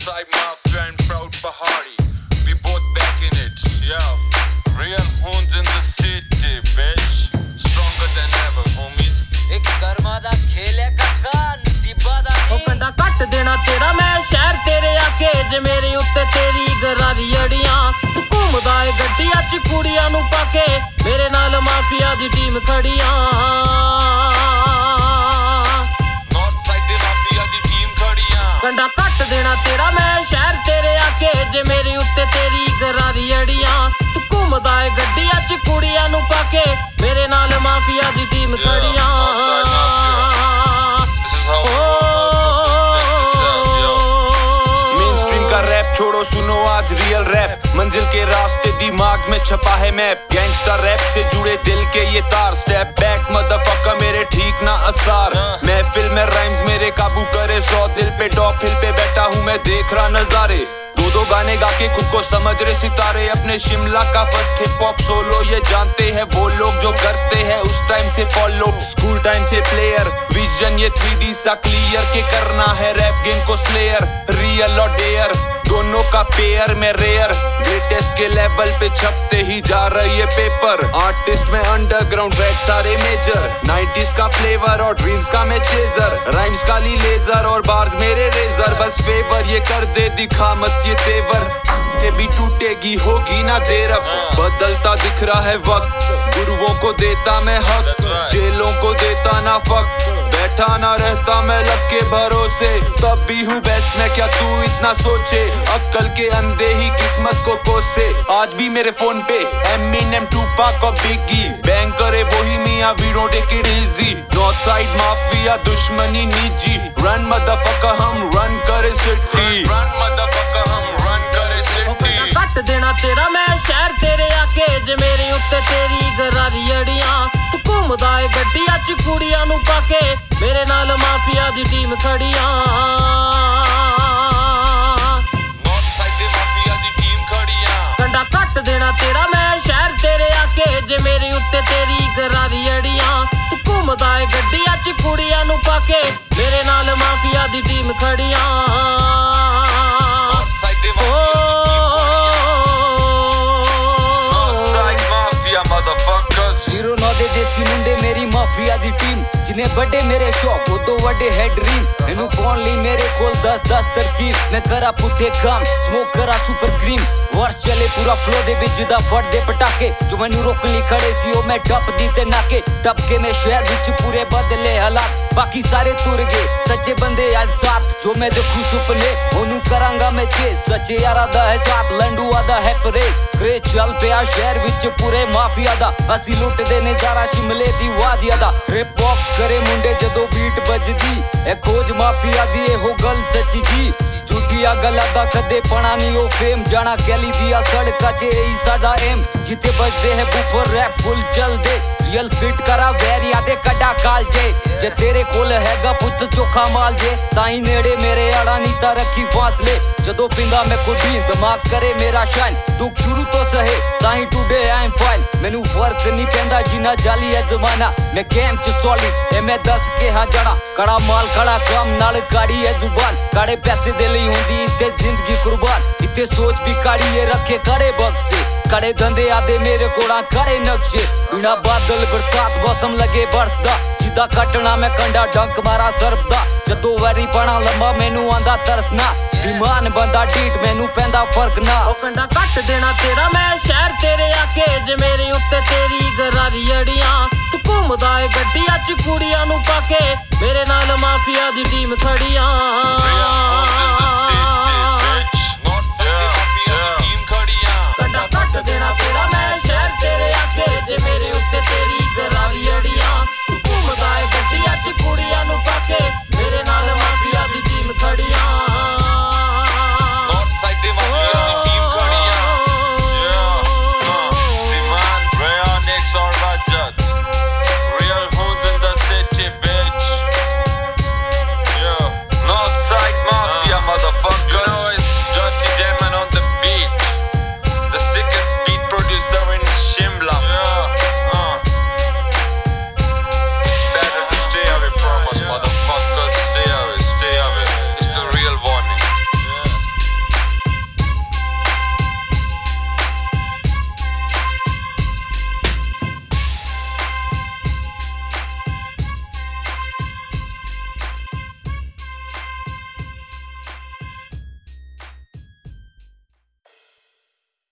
Northside Mafia and proud Bahari. We both back in it, yeah. Real hoons in the city, bitch. Stronger than ever, homies. ਇੱਕ ਕਰਮਾ ਦਾ ਖੇਲ ਹੈ ਕਾਕਾ ਨਸੀਬਾਂ ਦਾ ਉਹ ਨਹੀਂ ਕੰਡਾ ਕੱਟ ਦੇਣਾ ਤੇਰਾ ਮੈਂ ਸ਼ਹਿਰ ਤੇਰੇ ਆ ਕੇ ਜੇ ਮੇਰੇ ਉੱਤੇ ਤੇਰੀ ਗਰਾਰੀ ਅੜੀਆਂ ਤੂੰ ਘੁੰਮਦਾ ਏ ਗੱਡੀਆਂ ਚ ਕੁੜੀਆਂ ਨੂੰ ਪਾ ਕੇ ਮੇਰੇ ਨਾਲ ਮਾਫੀਆ ਦੀ ਟੀਮ ਖੜੀਆਂ ਕੱਟ ਦੇਣਾ ਤੇਰਾ ਮੈਂ ਸ਼ਹਿਰ ਤੇਰੇ ਆ ਕੇ ਜੇ ਮੇਰੇ ਉੱਤੇ ਤੇਰੀ ਗਰਾਰੀ ਅੜੀਆਂ ਤੂੰ ਘੁੰਮਦਾ ਏ ਗੱਡੀਆਂ ਚ ਕੁੜੀਆਂ ਨੂੰ ਪਾ ਕੇ ਮੇਰੇ ਨਾਲ ਮਾਫੀਆ ਦੀ ਟੀਮ ਖੜੀਆਂ This is how mainstream का रैप छोड़ो सुनो आज रियल रैप मंजिल के रास्ते दिमाग में छपा है मैप गैंगस्टर रैप से जुड़े दिल के ये तार स्टेप बैक मदरफक्का मेरे ठीक ना असर महफिल में राइम्स मेरे काबू करे सौ दिल पे टॉप हिल पे बैठा हूँ मैं देख रहा नजारे। दो दो गाने गा के खुद को समझ रहे सितारे। अपने शिमला का फ़र्स्ट हिप हॉप सोलो ये जानते हैं वो लोग जो करते हैं। उस टाइम से फॉलो स्कूल टाइम से प्लेयर विजन ये थ्री सा क्लियर के करना है। रैप गेम को स्लेयर रियल और डेयर दोनों का पेयर में रेयर ग्रेटेस्ट के लेवल पे छपते ही जा रही है पेपर आर्टिस्ट में अंडरग्राउंड ट्रैक सारे मेजर 90s का फ्लेवर और ड्रीम्स का मैं चेजर राइम्स काली लेजर और बार्स मेरे रेजर बस फेवर ये कर दे, दिखा मत ये तेवर। ये भी टूटेगी होगी ना देर अब। बदलता दिख रहा है वक्त। गुरुओं को देता मैं हक। जेलों को देता ना फक। बैठा ना रहता मैं लग के भरोसे। तब भी हूँ बेस्ट मैं क्या तू इतना सोचे? अक्कल के अंधे ही किस्मत को कोसे। आज भी मेरे फ़ोन पे एमिनेम टूपाक और बिगी बैंक करे वही मियाँ we don't take it north side mafia दुश्मनी निजी रन मदरफकर हम रन करे सिटी Run, motherfucker, हम ਕੱਟ ਦੇਣਾ ਤੇਰਾ, ਮੈਂ ਸ਼ਹਿਰ ਤੇਰੇ ਆ ਕੇ ਜੇ ਮੇਰੇ ਉੱਤੇ ਤੇਰੀ ਗਰਾਰੀ ਅੜੀਆਂ। ਤੂੰ ਘੁੰਮਦਾ ਏ ਗੱਡੀਆਂ ਚ, ਕੁੜੀਆਂ ਨੂੰ ਪਾ ਕੇ, ਮੇਰੇ ਨਾਲ ਮਾਫੀਆ ਦੀ ਟੀਮ ਖੜੀਆਂ। ਕੰਡਾ ਕੱਟ ਦੇਣਾ ਤੇਰਾ, ਮੈਂ ਸ਼ਹਿਰ ਤੇਰੇ ਆ ਕੇ ਜੇ ਮੇਰੇ ਉੱਤੇ ਤੇਰੀ ਗਰਾਰੀ ਅੜੀਆਂ। ਤੂੰ ਘੁੰਮਦਾ ਏ ਗੱਡੀਆਂ ਚ, ਕੁੜੀਆਂ ਨੂੰ ਪਾ ਕੇ, ਮੇਰੇ ਨਾਲ ਮਾਫੀਆ ਦੀ ਟੀਮ ਖੜੀਆਂ। Mafia motherfuckers ਦੇ ਦੇਸੀ ਮੁੰਡੇ ਮੇਰੀ ਮਾਫੀਆ ਦੀ ਟੀਮ ਜਿਨੇ ਵੱਡੇ ਮੇਰੇ ਸ਼ੌਕ ਉਹ ਤੋਂ ਵੱਡੇ ਹੈ ਡ੍ਰੀਮ ਮੈਨੂੰ ਕੌਣ ਲਈ ਮੇਰੇ ਕੋਲ 10 10 ਤਰਕੀਬ। ਮੈਂ ਕਰਾ ਪੁੱਠੇ ਕੰਮ ਸਮੋਕ ਕਰਾਂ ਸੁਪਰ ਕ੍ਰੀਮ ਵਰਸ ਚਲੇ ਪੂਰਾ ਫਲੋ ਦੇ ਵਿੱਚ ਦਾ ਫੜਦੇ ਪਟਾਕੇ। ਜੋ ਮੈਨੂੰ ਰੋਕਣ ਲਈ ਖੜੇ ਸੀ, ਉਹ ਮੈਂ ਟੱਪ ਤੇ ਨਾਕੇ। ਟੱਪ ਕੇ ਮੈਂ ਸ਼ਹਿਰ ਵਿੱਚ ਪੂਰੇ ਬਦਲੇ ਹਾਲਾਤ। ਬਾਕੀ ਸਾਰੇ ਤੁਰ ਗਏ, ਸੱਚੇ ਬੰਦੇ ਅੱਜ ਸਾਥ। ਜੋ ਮੈਂ ਦੇਖੂ ਸੁਪਨੇ, ਉਹਨੂੰ ਕਰਾਂਗਾ ਮੈਂ ਚੇ ਸੱਚੇ ਯਾਰਾਂ ਦਾ ਹੈ ਸਾਥ ਲੰਡੂ ਦਾ ਹੈ ਪਰੇ ਕਰੇ ਚੱਲ ਪਿਆ ਸ਼ਹਿਰ ਵਿੱਚ ਪੂਰੇ ਮਾਫੀਆ ਦਾ। ਅਸੀਂ ਲੁੱਟਦੇ ਨੇ ਜ਼ਾਰਾ ਸ਼ਿਮਲੇ ਦੀ ਵਾਦੀਆਂ ਦਾ ਰਿਪ ਹੌਪ ਕਰੇ ਮੁੰਡੇ ਜਦੋਂ ਬੀਟ ਵੱਜਦੀ ਇਹ ਖੋਜ ਮਾਫੀਆ ਦੀ ਇਹੋ ਗੱਲ ਸੱਚੀ ਜੀ ਝੂਠੀਆਂ ਗੱਲਾਂ ਦਾ ਕਦੇ ਪਣਾ ਨਹੀਂ ਉਹ ਫੇਮ ਜਾਣਾ ਕੈਲੀ ਦੀਆਂ ਸੜਕਾਂ 'ਚ ਇਹੀ ਸਾਡਾ ਏਮ ਜਿੱਥੇ ਵੱਜਦੇ ਹੈ ਬੂਫਰ ਰੈਪ ਫੁੱਲ ਚੱਲਦੇ ਰੀਅਲ ਫਿਟ ਕਰਾ ਵੈਰੀਆ ਦੇ ਕੱਡਾ ਕਾਲ ਜੇ ਜੇ ਤੇਰੇ ਕੋਲ ਹੈਗਾ ਪੁੱਤ ਚੋਖਾ ਮਾਲ ਜੇ ਤਾਂ ਹੀ ਨੇੜੇ ਮੇਰੇ ਆੜਾ ਨਹੀਂ ਤਾਂ ਰੱਖੀ ਫਾਸਲੇ ਜਦੋਂ ਪਿੰਦਾ ਮੈਂ ਕੁੜੀ ਦਿਮਾਗ ਕਰੇ ਮੇਰਾ ਸ਼ਾਈਨ ਦੁੱਖ ਸ਼ੁਰੂ ਤੋਂ ਸਹੇ ਤਾਂ ਹੀ ਟੁਡੇ ਆਮ ਫਾਈਨ ਮੈਨੂੰ ਫਰਕ ਨਹੀਂ ਪੈਂਦਾ ਜਿੰਨਾ ਜਾਲੀ ਹੈ ਜ਼ਮਾਨਾ ਮੈਂ ਗੇਮ ਚ ਸੋਲਿਡ ਇਹ ਮੈਂ ਦੱਸ ਕੇ ਹਾਂ ਜੜਾ ਕੜਾ ਮਾਲ ਖੜਾ ਕੰਮ ਨਾਲ ਕਾੜੀ ਹੈ ਜ਼ੁਬਾਨ ਕਾੜੇ ਪੈਸੇ ਦੇ ਲਈ ਹੁੰਦੀ ਇੱਥੇ ਜ਼ਿੰਦਗੀ ਕੁਰਬਾਨ ਇੱਥੇ ਸੋਚ ਵੀ ਕਾੜੀ ਰੱਖੇ ਕਰੇ ਬਕਸੇ। ਕੜੇ ਧੰਦੇ ਆਦੇ ਮੇਰੇ ਕੋਲਾਂ ਕੜੇ ਨਕਸ਼ੇ। ਬਿਨਾ ਬਾਦਲ ਬਰਸਾਤ ਮੌਸਮ ਲਗੇ ਬਰਸਦਾ ਜਿੱਦਾਂ ਕੱਟਣਾ ਮੈਂ ਕੰਡਾ ਡੰਕ ਮਾਰਾ ਸਰਬਦਾ। ਜਦੋਂ ਵੈਰੀ ਪਣਾ ਲੰਮਾ ਮੈਨੂੰ ਆਂਦਾ ਤਰਸਨਾ। ਦਿਮਾਨ ਬੰਦਾ ਡੀਟ ਮੈਨੂੰ ਪੈਂਦਾ ਫ਼ਰਕ ਨਾ। ਉਹ ਕੰਡਾ ਕੱਟ ਦੇਣਾ ਤੇਰਾ ਮੈਂ, ਸ਼ਹਿਰ ਤੇਰੇ ਆ ਕੇ ਜੇ ਮੇਰੇ ਉੱਤੇ ਤੇਰੀ ਗਰਾਰੀ ਅੜੀਆਂ, ਤੂੰ ਘੁੰਮਦਾ ਏ ਗੱਡੀਆਂ ਚ ਕੁੜੀਆਂ ਨੂੰ ਪਾ ਕੇ ਮੇਰੇ ਨਾਲ ਮਾਫੀਆ ਦੀ ਟੀਮ ਖੜੀਆਂ।